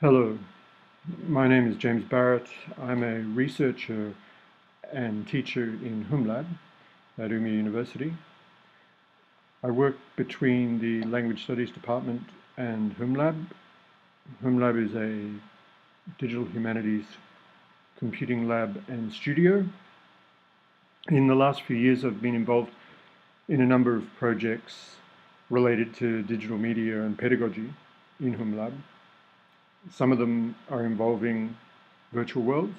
Hello, my name is James Barrett. I'm a researcher and teacher in HumLab at Umeå University. I work between the Language Studies Department and HumLab. HumLab is a digital humanities computing lab and studio. In the last few years, I've been involved in a number of projects related to digital media and pedagogy in HumLab. Some of them are involving virtual worlds.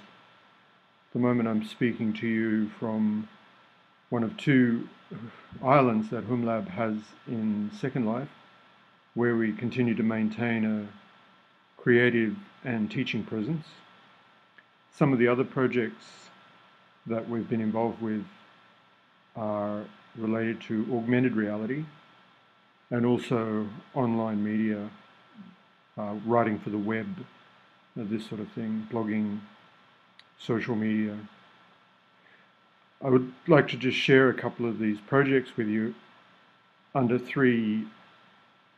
At the moment I'm speaking to you from one of two islands that HumLab has in Second Life, where we continue to maintain a creative and teaching presence. Some of the other projects that we've been involved with are related to augmented reality and also online media uh, writing for the web, uh, this sort of thing, blogging, social media. I would like to just share a couple of these projects with you under three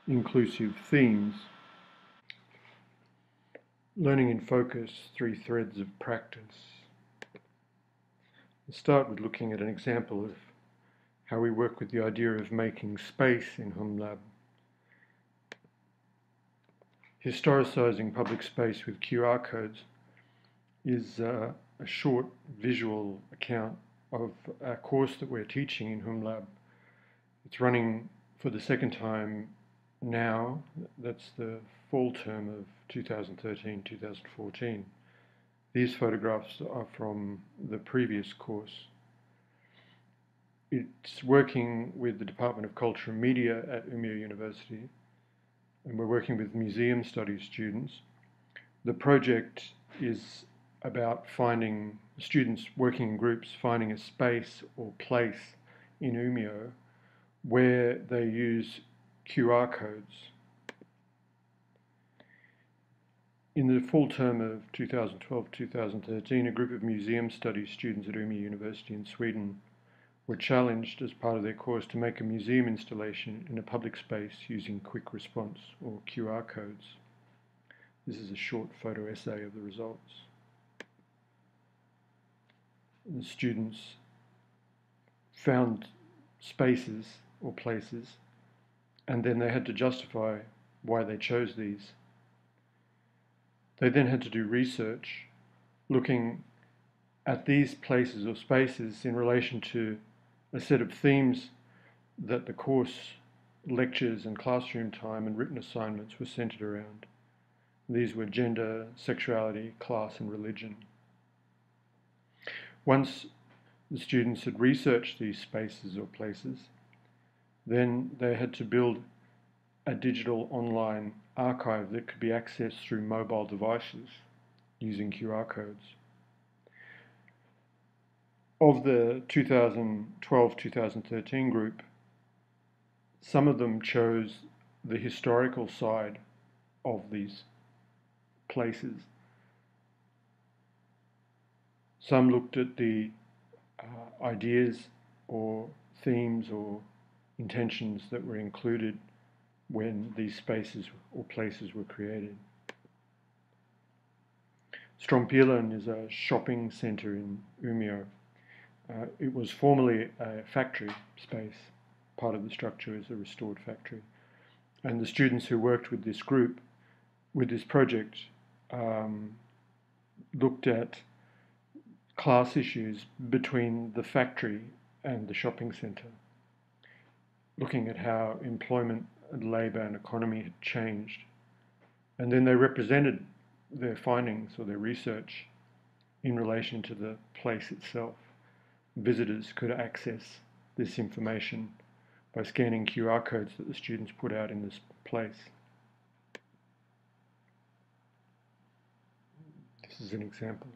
inclusive themes. Learning in focus, three threads of practice. I'll start with looking at an example of how we work with the idea of making space in HumLab historicising public space with QR codes is uh, a short visual account of a course that we're teaching in HumLab. It's running for the second time now. That's the fall term of 2013-2014. These photographs are from the previous course. It's working with the Department of Culture and Media at Umeå University and we're working with museum studies students. The project is about finding students working in groups, finding a space or place in Umeå where they use QR codes. In the full term of 2012-2013, a group of museum studies students at Umeå University in Sweden were challenged as part of their course to make a museum installation in a public space using quick response or QR codes. This is a short photo essay of the results. The students found spaces or places and then they had to justify why they chose these. They then had to do research looking at these places or spaces in relation to a set of themes that the course lectures and classroom time and written assignments were centered around. These were gender, sexuality, class, and religion. Once the students had researched these spaces or places, then they had to build a digital online archive that could be accessed through mobile devices using QR codes of the 2012-2013 group, some of them chose the historical side of these places. Some looked at the uh, ideas or themes or intentions that were included when these spaces or places were created. Strömpilen is a shopping centre in Umeå uh, it was formerly a factory space. Part of the structure is a restored factory. And the students who worked with this group, with this project, um, looked at class issues between the factory and the shopping centre, looking at how employment and labour and economy had changed. And then they represented their findings or their research in relation to the place itself visitors could access this information by scanning QR codes that the students put out in this place. This is an example.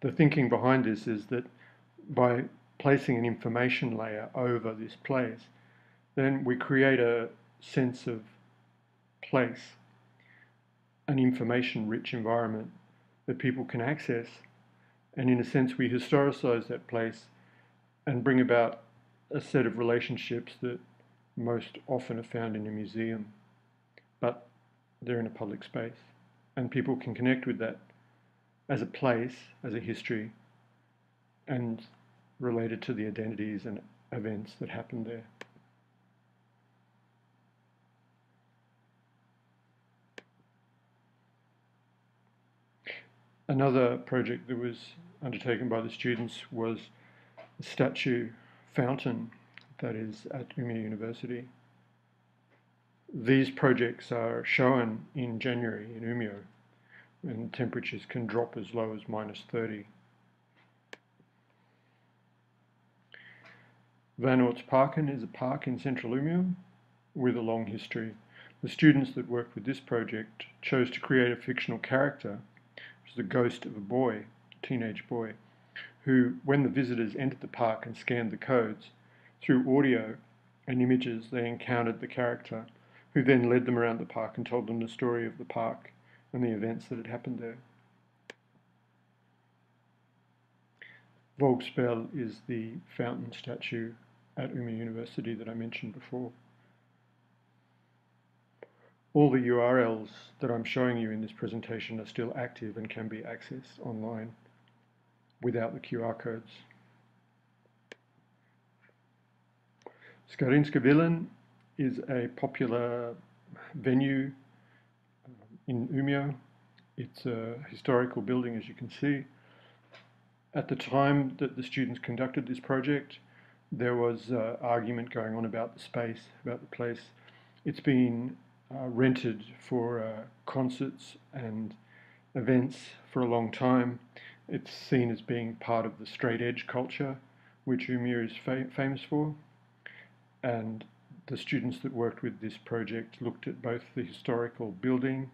The thinking behind this is that by placing an information layer over this place, then we create a sense of place, an information rich environment that people can access. And in a sense, we historicize that place and bring about a set of relationships that most often are found in a museum, but they're in a public space. And people can connect with that as a place, as a history, and related to the identities and events that happened there. Another project that was undertaken by the students was a statue fountain that is at Umeå University. These projects are shown in January in Umeå and temperatures can drop as low as minus 30. Van Parken is a park in central Umeå with a long history. The students that worked with this project chose to create a fictional character, the ghost of a boy, a teenage boy, who, when the visitors entered the park and scanned the codes, through audio and images they encountered the character, who then led them around the park and told them the story of the park and the events that had happened there. Vågspel is the fountain statue at Umeå University that I mentioned before. All the URLs that I'm showing you in this presentation are still active and can be accessed online without the QR codes. Scharinska Villan is a popular venue in Umeå. It's a historical building, as you can see. At the time that the students conducted this project, there was uh, argument going on about the space, about the place. It's been uh, rented for uh, concerts and events for a long time. It's seen as being part of the straight edge culture, which Umeå is fa famous for. And the students that worked with this project looked at both the historical building,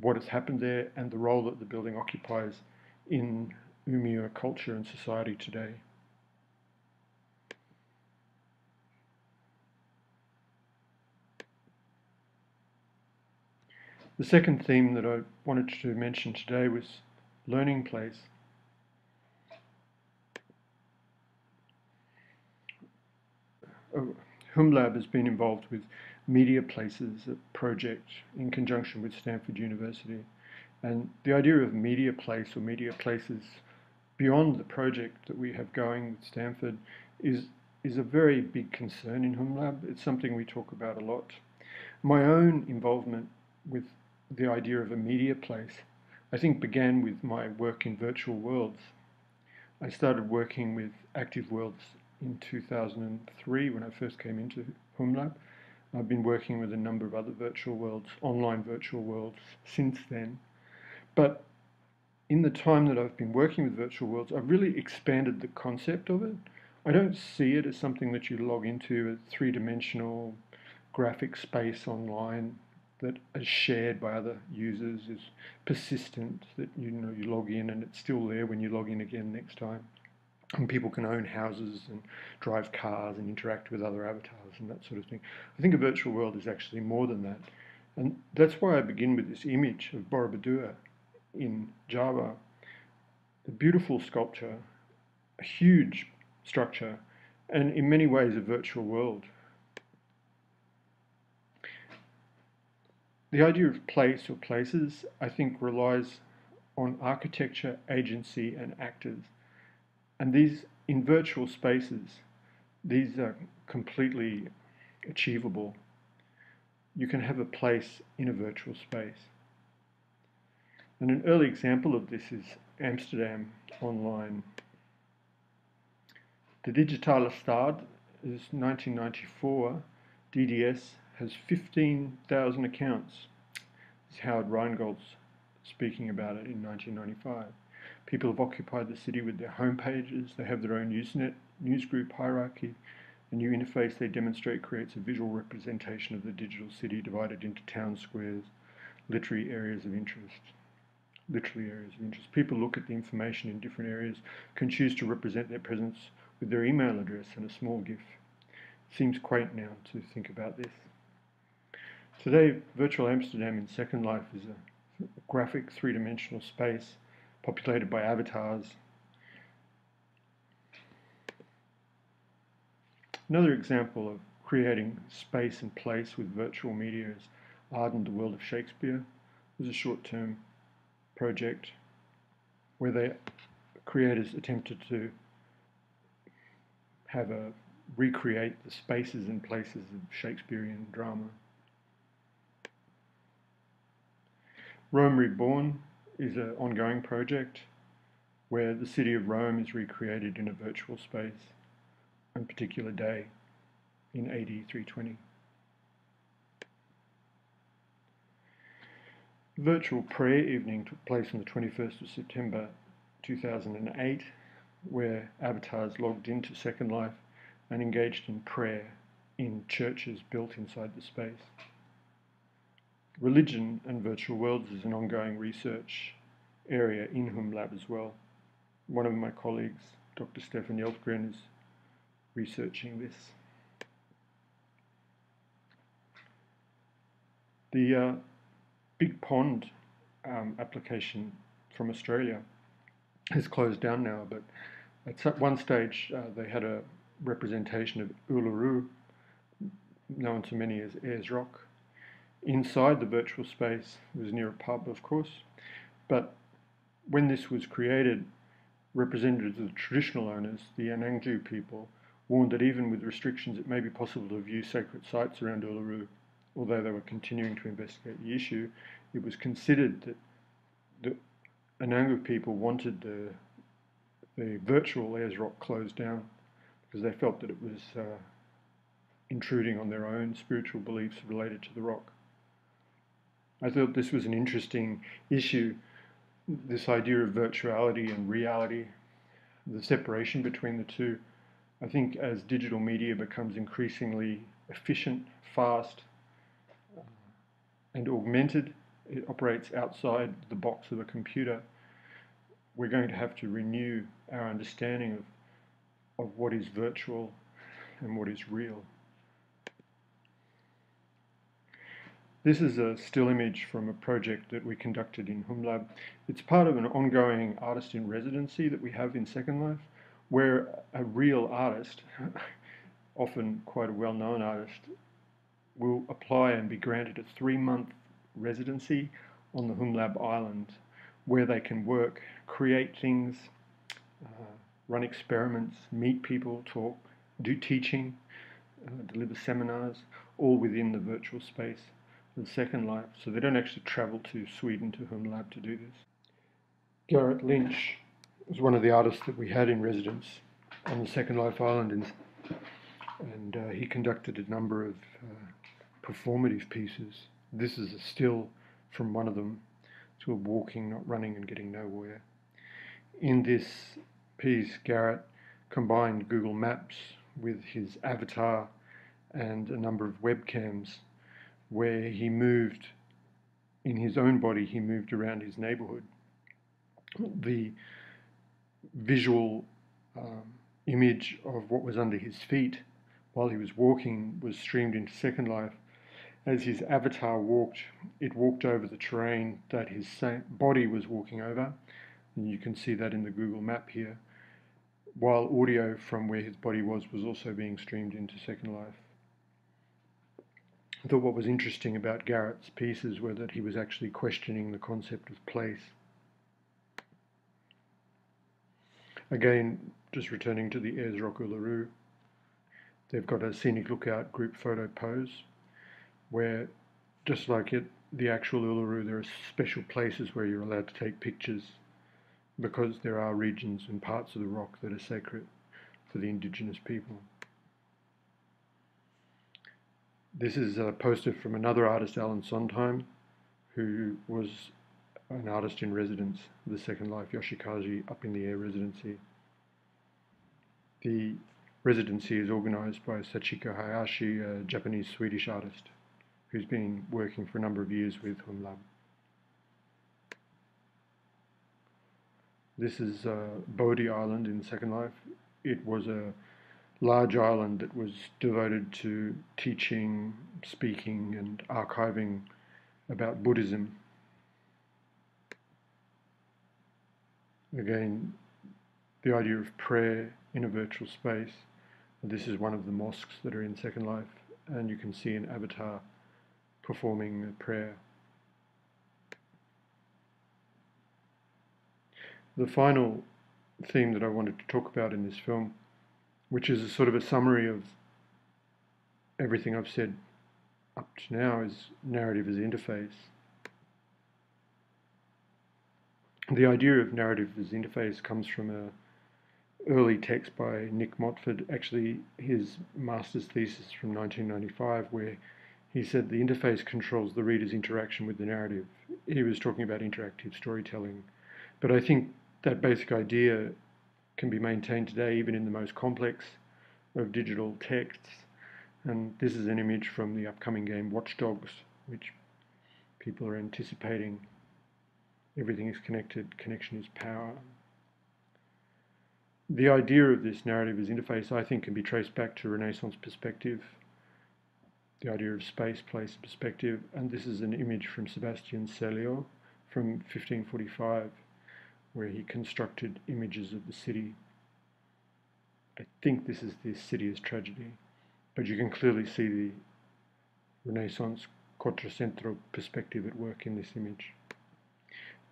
what has happened there, and the role that the building occupies in Umeå culture and society today. The second theme that I wanted to mention today was learning place. Uh, HumLab has been involved with Media Places, a project in conjunction with Stanford University. And the idea of Media Place or Media Places beyond the project that we have going with Stanford is, is a very big concern in HumLab. It's something we talk about a lot. My own involvement with the idea of a media place, I think began with my work in virtual worlds. I started working with Active Worlds in 2003 when I first came into HumLab. I've been working with a number of other virtual worlds, online virtual worlds, since then. But in the time that I've been working with virtual worlds, I've really expanded the concept of it. I don't see it as something that you log into a three dimensional graphic space online that is shared by other users, is persistent, that you know you log in and it's still there when you log in again next time. And people can own houses and drive cars and interact with other avatars and that sort of thing. I think a virtual world is actually more than that. And that's why I begin with this image of Borobudur in Java. A beautiful sculpture, a huge structure, and in many ways a virtual world. The idea of place or places, I think, relies on architecture, agency, and actors. And these, in virtual spaces, these are completely achievable. You can have a place in a virtual space. And an early example of this is Amsterdam online. The Digitale Stad is 1994 DDS has 15,000 accounts. This is Howard Rheingold's speaking about it in 1995. People have occupied the city with their home pages, they have their own Usenet newsgroup hierarchy. The new interface they demonstrate creates a visual representation of the digital city divided into town squares, literary areas of interest. Literally areas of interest. People look at the information in different areas, can choose to represent their presence with their email address and a small GIF. Seems quaint now to think about this. Today, Virtual Amsterdam in Second Life is a graphic three-dimensional space populated by avatars. Another example of creating space and place with virtual media is Arden, the World of Shakespeare. It was a short-term project where the creators attempted to have a recreate the spaces and places of Shakespearean drama. Rome Reborn is an ongoing project where the city of Rome is recreated in a virtual space on a particular day in AD 320. Virtual prayer evening took place on the 21st of September 2008, where avatars logged into Second Life and engaged in prayer in churches built inside the space. Religion and virtual worlds is an ongoing research area in HumLab as well. One of my colleagues, Dr. Stefan Gelfgren, is researching this. The uh, Big Pond um, application from Australia has closed down now, but at one stage uh, they had a representation of Uluru, known to many as Ayers Rock. Inside the virtual space was near a pub, of course, but when this was created, representatives of the traditional owners, the Anangu people, warned that even with restrictions it may be possible to view sacred sites around Uluru. Although they were continuing to investigate the issue, it was considered that the Anangu people wanted the, the virtual Ayers Rock closed down because they felt that it was uh, intruding on their own spiritual beliefs related to the rock. I thought this was an interesting issue, this idea of virtuality and reality, the separation between the two. I think as digital media becomes increasingly efficient, fast, and augmented, it operates outside the box of a computer, we're going to have to renew our understanding of of what is virtual and what is real. This is a still image from a project that we conducted in HumLab. It's part of an ongoing artist in residency that we have in Second Life, where a real artist, often quite a well-known artist, will apply and be granted a three-month residency on the HumLab island, where they can work, create things, uh, run experiments, meet people, talk, do teaching, uh, deliver seminars, all within the virtual space of Second Life. So they don't actually travel to Sweden to HumLab to do this. Garrett Lynch was one of the artists that we had in residence on the Second Life Island, and, and uh, he conducted a number of uh, performative pieces. This is a still from one of them to a walking, not running, and getting nowhere. In this piece, Garrett combined Google Maps with his avatar and a number of webcams where he moved in his own body, he moved around his neighborhood. The visual um, image of what was under his feet while he was walking was streamed into Second Life. As his avatar walked, it walked over the terrain that his body was walking over. And you can see that in the Google map here while audio from where his body was was also being streamed into Second Life. I thought what was interesting about Garrett's pieces were that he was actually questioning the concept of place. Again, just returning to the Ayers Rock Uluru, they've got a scenic lookout group photo pose where, just like it, the actual Uluru, there are special places where you're allowed to take pictures because there are regions and parts of the rock that are sacred for the indigenous people. This is a poster from another artist, Alan Sondheim, who was an artist in residence the Second Life Yoshikaji up in the air residency. The residency is organized by Sachiko Hayashi, a Japanese Swedish artist who's been working for a number of years with HumLab. This is uh, Bodhi Island in Second Life. It was a large island that was devoted to teaching, speaking, and archiving about Buddhism. Again, the idea of prayer in a virtual space This is one of the mosques that are in Second Life, and you can see an avatar performing a prayer. The final theme that I wanted to talk about in this film, which is a sort of a summary of everything I've said up to now, is narrative as interface. The idea of narrative as interface comes from a early text by Nick Montfort, actually his master's thesis from 1995, where he said the interface controls the reader's interaction with the narrative. He was talking about interactive storytelling. But I think that basic idea can be maintained today even in the most complex of digital texts. And this is an image from the upcoming game Watch Dogs, which people are anticipating. Everything is connected, connection is power. The idea of this narrative as interface, I think, can be traced back to Renaissance perspective, the idea of space, place, perspective, and this is an image from Sebastian Serlio from 1545, where he constructed images of the city. I think this is the city as tragedy, but you can clearly see the Renaissance Quattrocento perspective at work in this image.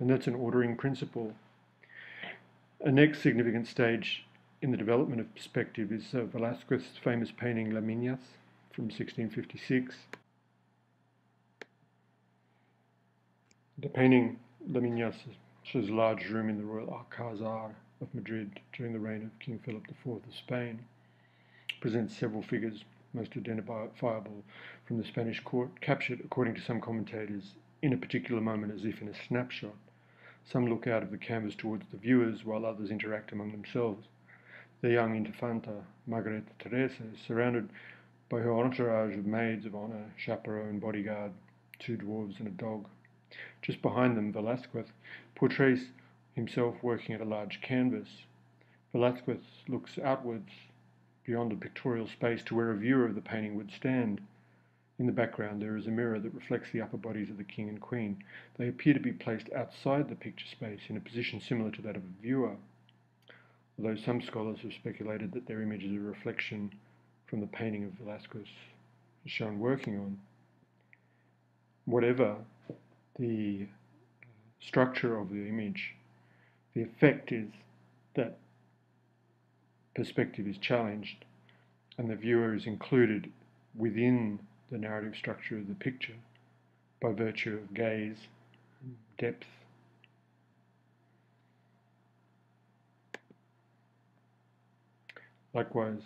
And that's an ordering principle a next significant stage in the development of perspective is uh, Velázquez's famous painting Las Meninas from 1656. The painting Las Meninas shows a large room in the Royal Alcazar of Madrid during the reign of King Philip IV of Spain. Presents several figures, most identifiable from the Spanish court, captured, according to some commentators, in a particular moment as if in a snapshot. Some look out of the canvas towards the viewers while others interact among themselves. The young Infanta, Margareta Teresa, is surrounded by her entourage of maids of honour, chaperone, bodyguard, two dwarves and a dog. Just behind them, Velázquez portrays himself working at a large canvas. Velázquez looks outwards beyond the pictorial space to where a viewer of the painting would stand. In the background, there is a mirror that reflects the upper bodies of the king and queen. They appear to be placed outside the picture space in a position similar to that of a viewer, although some scholars have speculated that their image is a reflection from the painting of Velázquez shown working on. Whatever the structure of the image, the effect is that perspective is challenged and the viewer is included within the narrative structure of the picture by virtue of gaze, depth. Likewise,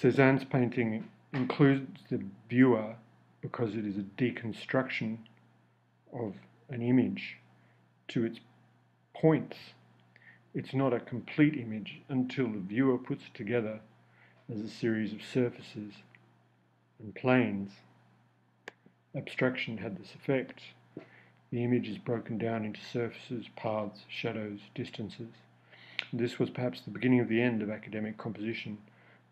Cézanne's painting includes the viewer because it is a deconstruction of an image to its points. It's not a complete image until the viewer puts it together as a series of surfaces and planes. Abstraction had this effect. The image is broken down into surfaces, paths, shadows, distances. This was perhaps the beginning of the end of academic composition,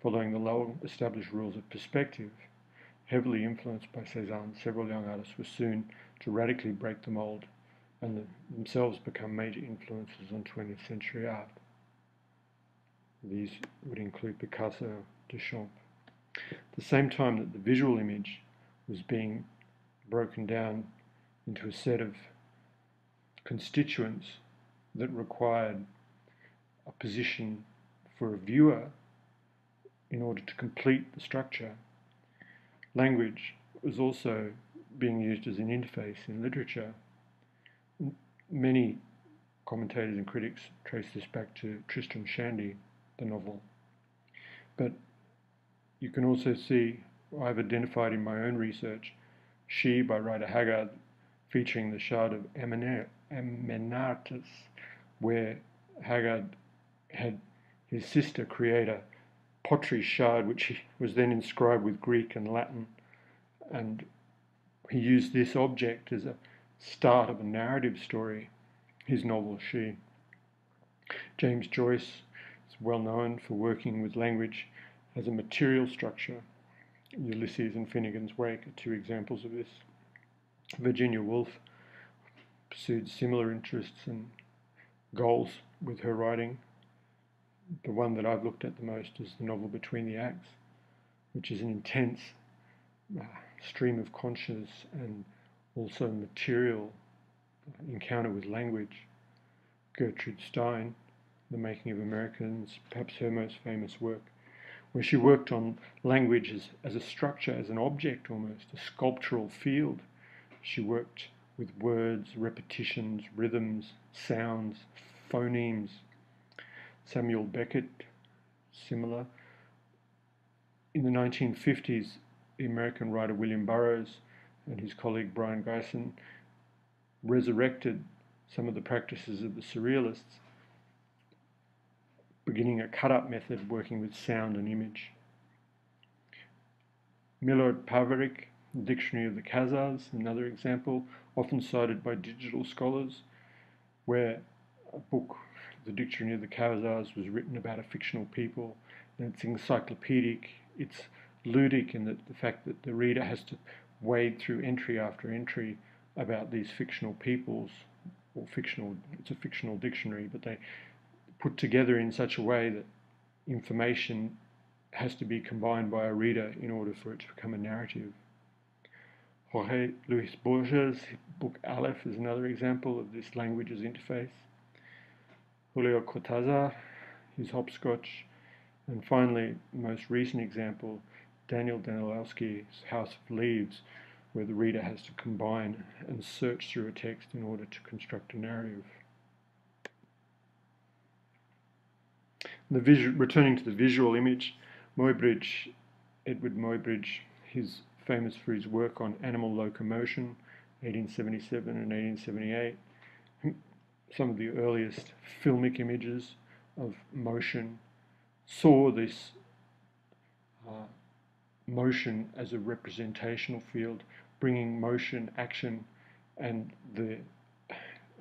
following the long established rules of perspective. Heavily influenced by Cézanne, several young artists were soon to radically break the mould and themselves become major influences on 20th century art. These would include Picasso, Duchamp, at the same time that the visual image was being broken down into a set of constituents that required a position for a viewer in order to complete the structure. Language was also being used as an interface in literature. Many commentators and critics trace this back to Tristram Shandy, the novel. But you can also see, I've identified in my own research, She by Rider Haggard, featuring the Shard of Amenartas, where Haggard had his sister create a pottery shard which was then inscribed with Greek and Latin. And he used this object as a start of a narrative story, his novel She. James Joyce is well known for working with language as a material structure. Ulysses and Finnegans Wake are two examples of this. Virginia Woolf pursued similar interests and goals with her writing. the one that I've looked at the most is the novel Between the Acts, which is an intense uh, stream of conscious and also material encounter with language. Gertrude Stein, The Making of Americans, perhaps her most famous work, where she worked on language as, as a structure, as an object almost, a sculptural field. She worked with words, repetitions, rhythms, sounds, phonemes. Samuel Beckett, similar. In the 1950s, the American writer William Burroughs and his colleague Brion Gysin resurrected some of the practices of the surrealists, beginning a cut-up method working with sound and image. Milorad Pavić, the Dictionary of the Khazars, another example, often cited by digital scholars, where a book, the Dictionary of the Khazars, was written about a fictional people, and it's encyclopedic, it's ludic in the, the fact that the reader has to wade through entry after entry about these fictional peoples, or fictional, it's a fictional dictionary, but they put together in such a way that information has to be combined by a reader in order for it to become a narrative. Jorge Luis Borges' book Aleph is another example of this language's interface. Julio Cortázar, his hopscotch, and finally, most recent example, Daniel Danielewski's House of Leaves, where the reader has to combine and search through a text in order to construct a narrative. The returning to the visual image, Muybridge, Edward Muybridge, he's famous for his work on animal locomotion, 1877 and 1878. Some of the earliest filmic images of motion saw this uh, motion as a representational field, bringing motion, action, and the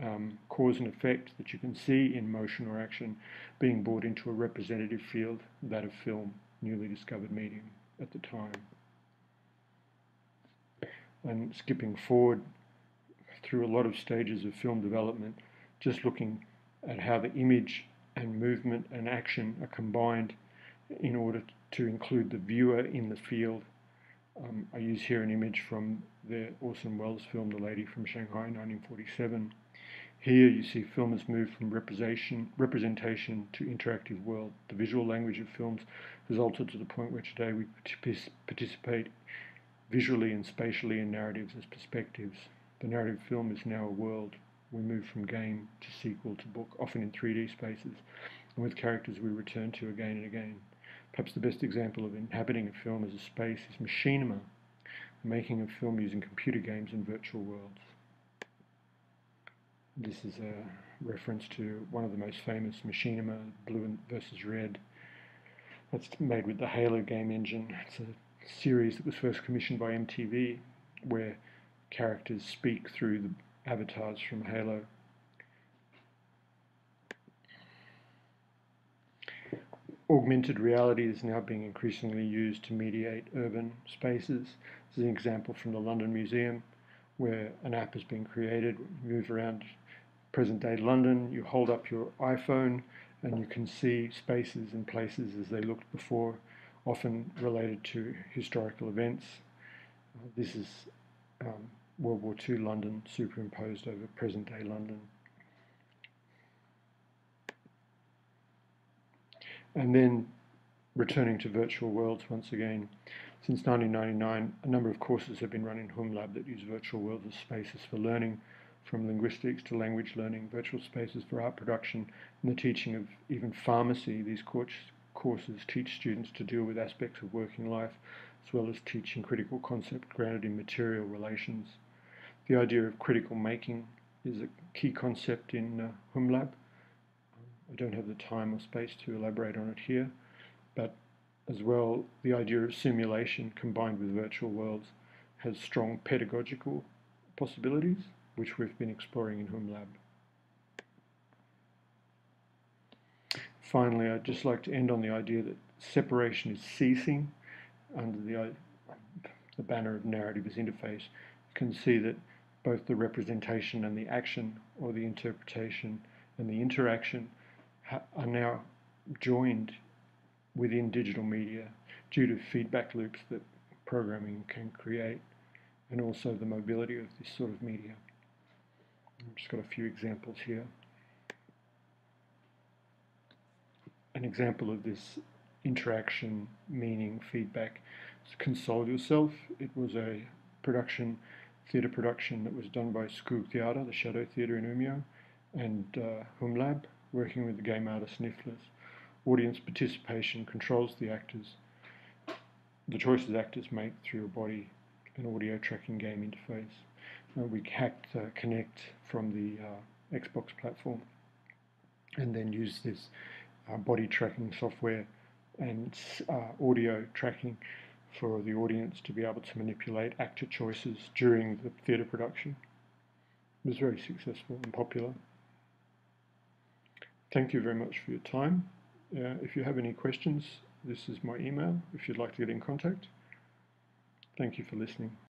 um, cause and effect that you can see in motion or action being brought into a representative field, that of film, newly discovered medium at the time. And skipping forward through a lot of stages of film development, just looking at how the image and movement and action are combined in order to include the viewer in the field. Um, I use here an image from the Orson Welles film, The Lady from Shanghai, 1947. Here you see film has moved from representation, representation to interactive world. The visual language of films has altered to the point where today we participate visually and spatially in narratives as perspectives. The narrative film is now a world. We move from game to sequel to book, often in 3D spaces, and with characters we return to again and again. Perhaps the best example of inhabiting a film as a space is machinima, making a film using computer games and virtual worlds. This is a reference to one of the most famous machinima, Blue versus Red. That's made with the Halo game engine. It's a series that was first commissioned by MTV, where characters speak through the avatars from Halo. Augmented reality is now being increasingly used to mediate urban spaces. This is an example from the London Museum where an app has been created. You move around present day London, you hold up your iPhone and you can see spaces and places as they looked before, often related to historical events. This is um, World War II London superimposed over present day London. And then returning to virtual worlds once again. Since 1999, a number of courses have been run in HumLab that use virtual worlds as spaces for learning, from linguistics to language learning, virtual spaces for art production, and the teaching of even pharmacy. These courses teach students to deal with aspects of working life, as well as teaching critical concept grounded in material relations. The idea of critical making is a key concept in uh, HumLab. I don't have the time or space to elaborate on it here, but as well, the idea of simulation combined with virtual worlds has strong pedagogical possibilities, which we've been exploring in HumLab. Finally, I'd just like to end on the idea that separation is ceasing under the, uh, the banner of narrative as interface. You can see that both the representation and the action, or the interpretation and the interaction, are now joined within digital media due to feedback loops that programming can create and also the mobility of this sort of media. I've just got a few examples here. An example of this interaction, meaning, feedback is Console Yourself. It was a production, theatre production that was done by Skuggteatern, the Shadow Theatre in Umeå, and uh, HumLab, working with the game artist Nifflers. Audience participation controls the actors the choices actors make through a body and audio tracking game interface. Uh, we hacked uh, Kinect from the uh, Xbox platform and then use this uh, body tracking software and uh, audio tracking for the audience to be able to manipulate actor choices during the theatre production. It was very successful and popular. Thank you very much for your time. Uh, if you have any questions, this is my email if you'd like to get in contact. Thank you for listening.